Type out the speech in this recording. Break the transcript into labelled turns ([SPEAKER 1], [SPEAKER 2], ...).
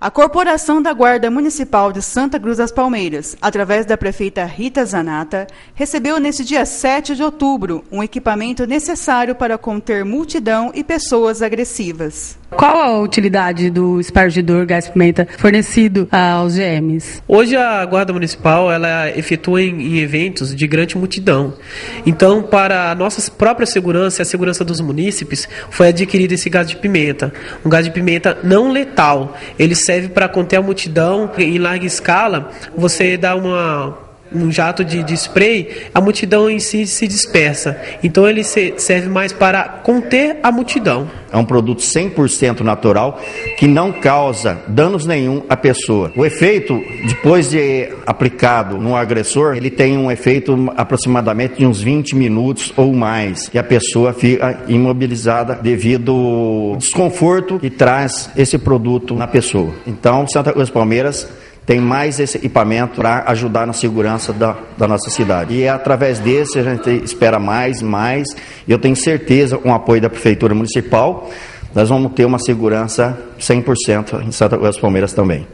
[SPEAKER 1] A Corporação da Guarda Municipal de Santa Cruz das Palmeiras, através da prefeita Rita Zanata, recebeu neste dia 7 de outubro um equipamento necessário para conter multidão e pessoas agressivas.
[SPEAKER 2] Qual a utilidade do espargidor gás pimenta fornecido aos GMs?
[SPEAKER 3] Hoje a Guarda Municipal ela efetua em, em eventos de grande multidão. Então, para a nossa própria segurança e a segurança dos munícipes, foi adquirido esse gás de pimenta. Um gás de pimenta não letal. Ele serve para conter a multidão em larga escala. Você dá uma um jato de, de, spray, a multidão em si se dispersa. Então ele se, serve mais para conter a multidão.
[SPEAKER 4] É um produto 100% natural que não causa danos nenhum à pessoa. O efeito, depois de aplicado no agressor, ele tem um efeito aproximadamente de uns 20 minutos ou mais. E a pessoa fica imobilizada devido ao desconforto que traz esse produto na pessoa. Então, Santa Cruz Palmeiras tem mais esse equipamento para ajudar na segurança da, da nossa cidade. E é através desse a gente espera mais, mais. Eu tenho certeza, com o apoio da Prefeitura Municipal, nós vamos ter uma segurança 100% em Santa Cruz Palmeiras também.